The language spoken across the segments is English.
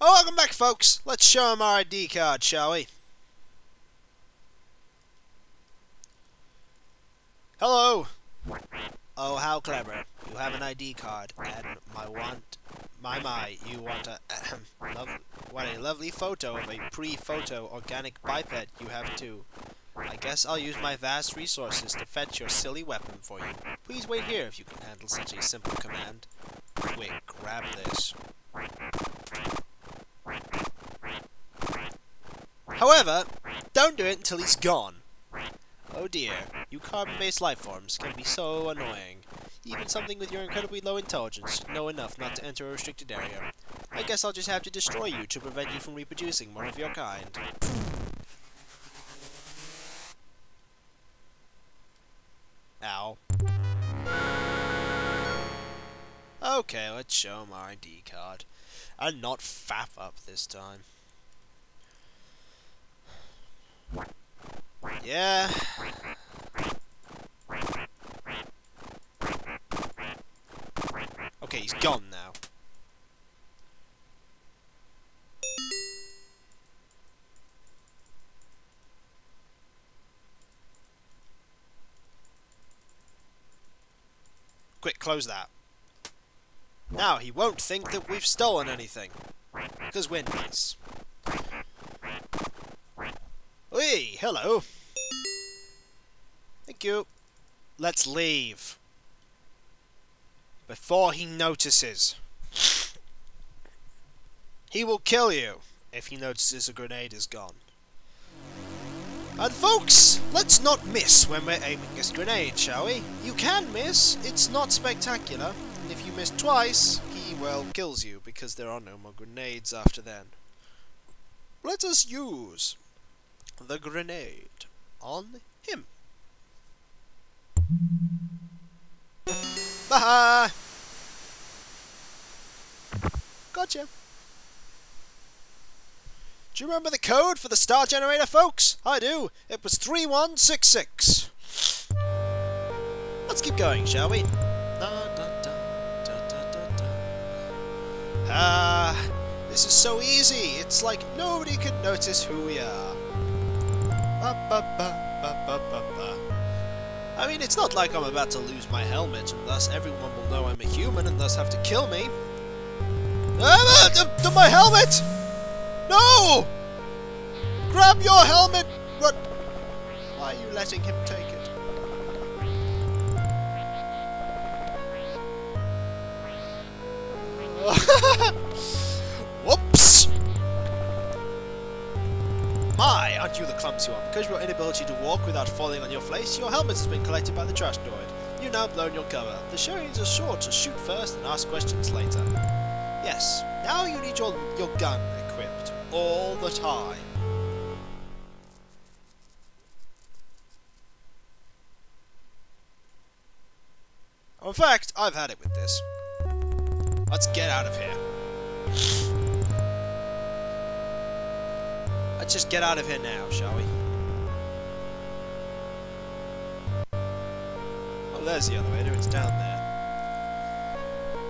Oh, welcome back, folks. Let's show him our ID card, shall we? Hello. Oh, how clever. You have an ID card, and my want... My, my, you want a... lov what a lovely photo of a pre-photo organic biped you have too. I guess I'll use my vast resources to fetch your silly weapon for you. Please wait here if you can handle such a simple command. Quick, grab this. However, don't do it until he's gone. Oh dear, you carbon-based life forms can be so annoying. Even something with your incredibly low intelligence should know enough not to enter a restricted area. I guess I'll just have to destroy you to prevent you from reproducing more of your kind. Ow. Okay, let's show our ID card. And not fap up this time. Yeah. Okay, he's gone now. Quick, close that. Now, he won't think that we've stolen anything. Because we're nice. Hey, hello. Thank you. Let's leave. Before he notices. He will kill you if he notices a grenade is gone. And folks, let's not miss when we're aiming this grenade, shall we? You can miss, it's not spectacular. And if you miss twice, he, well, kills you, because there are no more grenades after then. Let us use the grenade on him. Bye! Gotcha. Do you remember the code for the star generator, folks? I do. It was 3166. Let's keep going, shall we? Ah, this is so easy. It's like nobody can notice who we are. I mean, it's not like I'm about to lose my helmet, and thus everyone will know I'm a human, and thus have to kill me. Ah, to my helmet! No! Grab your helmet! What? Why are you letting him take it? You the clumsy one? Because of your inability to walk without falling on your face, your helmet has been collected by the trash droid. You've now blown your cover. The Sariens are sure to shoot first and ask questions later. Yes, now you need your, your gun equipped. All the time. In fact, I've had it with this. Let's get out of here. Let's just get out of here now, shall we? Oh, there's the other elevator. It's down there.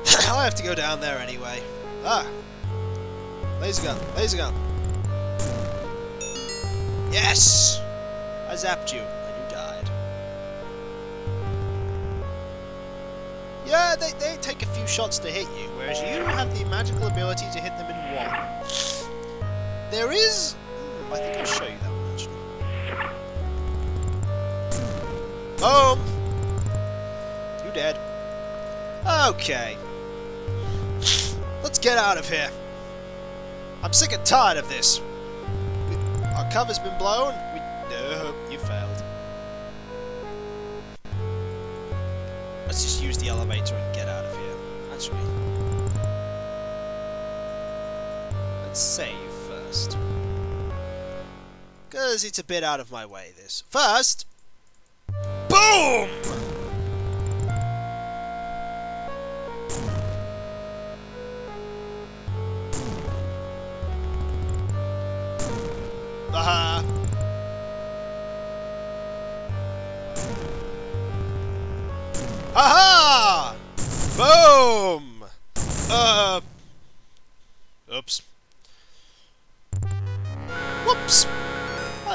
I have to go down there anyway. Ah! Laser gun. Laser gun. Yes! I zapped you. And you died. Yeah, they, they take a few shots to hit you, whereas you have the magical ability to hit them in one. There is... I think I'll show you that one, actually. Boom! You dead. Okay. Let's get out of here. I'm sick and tired of this. Our cover's been blown. We... No, you failed. Let's just use the elevator and get out of here. Actually. Let's save first. Because it's a bit out of my way, this. First... BOOM! Aha! Aha! Boom! Uh. Oops. Whoops!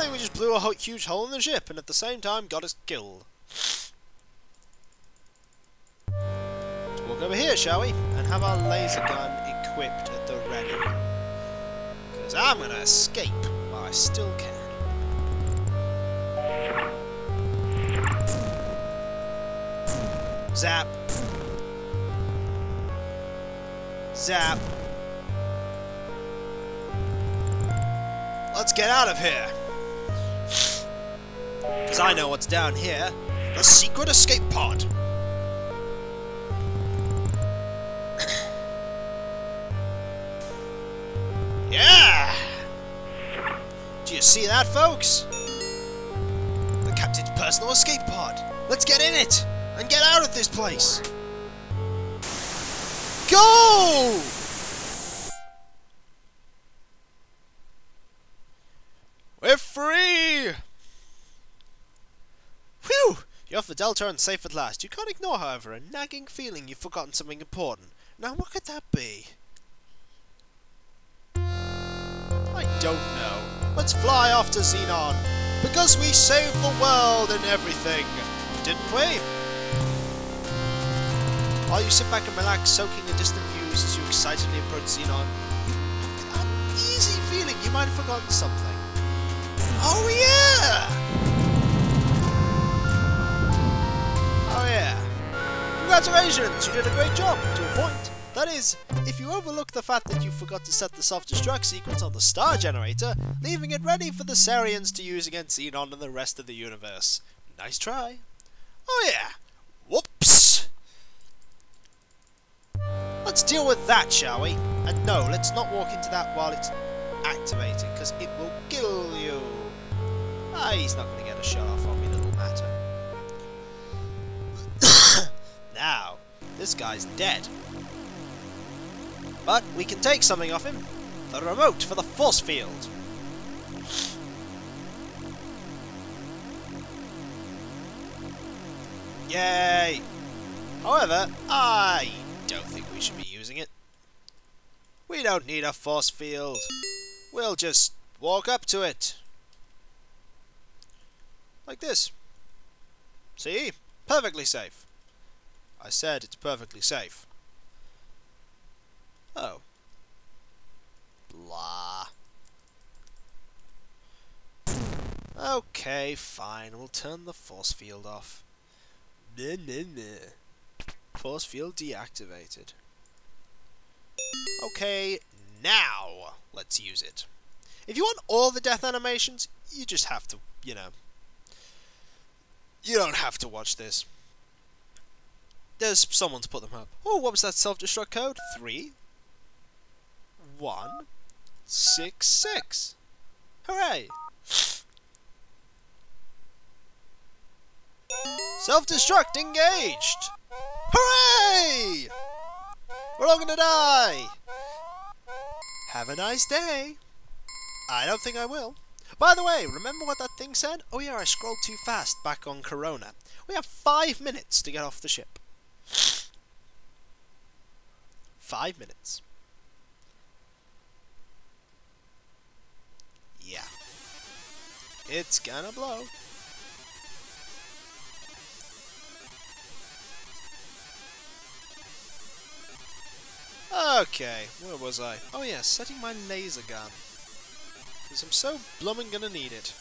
Think we just blew a huge hole in the ship and at the same time got us killed. Let's walk over here, shall we? And have our laser gun equipped at the ready. Because I'm going to escape while I still can. Zap. Zap. Let's get out of here. Because I know what's down here. The secret escape pod. yeah! Do you see that, folks? The captain's personal escape pod. Let's get in it and get out of this place. Go! We're free! You're off the Deltaur and safe at last. You can't ignore, however, a nagging feeling you've forgotten something important. Now, what could that be? I don't know. Let's fly off to Xenon. Because we saved the world and everything, didn't we? While you sit back and relax, soaking in distant views as you excitedly approach Xenon, you have an uneasy feeling you might have forgotten something. Oh yeah! Congratulations, you did a great job, to a point. That is, if you overlook the fact that you forgot to set the self-destruct sequence on the star generator, leaving it ready for the Sariens to use against Xenon and the rest of the universe. Nice try. Oh yeah. Whoops! Let's deal with that, shall we? And no, let's not walk into that while it's activating, because it will kill you. Ah, he's not going to get a shot off this guy's dead. But we can take something off him. The remote for the force field. Yay! However, I don't think we should be using it. We don't need a force field. We'll just walk up to it. Like this. See? Perfectly safe. I said it's perfectly safe. Oh. Blah. Okay, fine. We'll turn the force field off. Nah, nah, nah. Force field deactivated. Okay, now let's use it. If you want all the death animations, you just have to, you know. You don't have to watch this. There's someone to put them up. Oh, what was that self-destruct code? Three, one, six, six. Hooray! Self-destruct engaged! Hooray! We're all gonna die! Have a nice day. I don't think I will. By the way, remember what that thing said? Oh yeah, I scrolled too fast back on Kerona. We have five minutes to get off the ship. Five minutes. Yeah. It's gonna blow. Okay, where was I? Oh yeah, setting my laser gun. Because I'm so blooming gonna need it.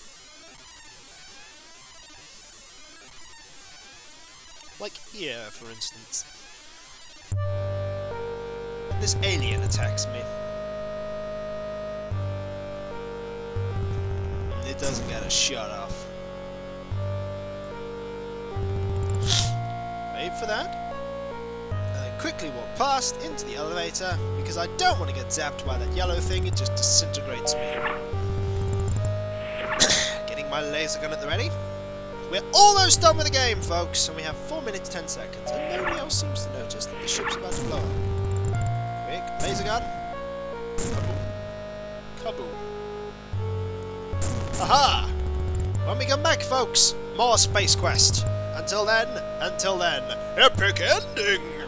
Like here, for instance. And this alien attacks me. It doesn't get a shot off. Wait for that I quickly walk past into the elevator because I don't want to get zapped by that yellow thing, it just disintegrates me. Getting my laser gun at the ready. We're almost done with the game, folks, and we have 4 minutes 10 seconds, and nobody else seems to notice that the ship's about to blow up. Quick, laser gun. Kaboom. Kaboom. Aha! When we come back, folks, more Space Quest. Until then, until then, epic ending!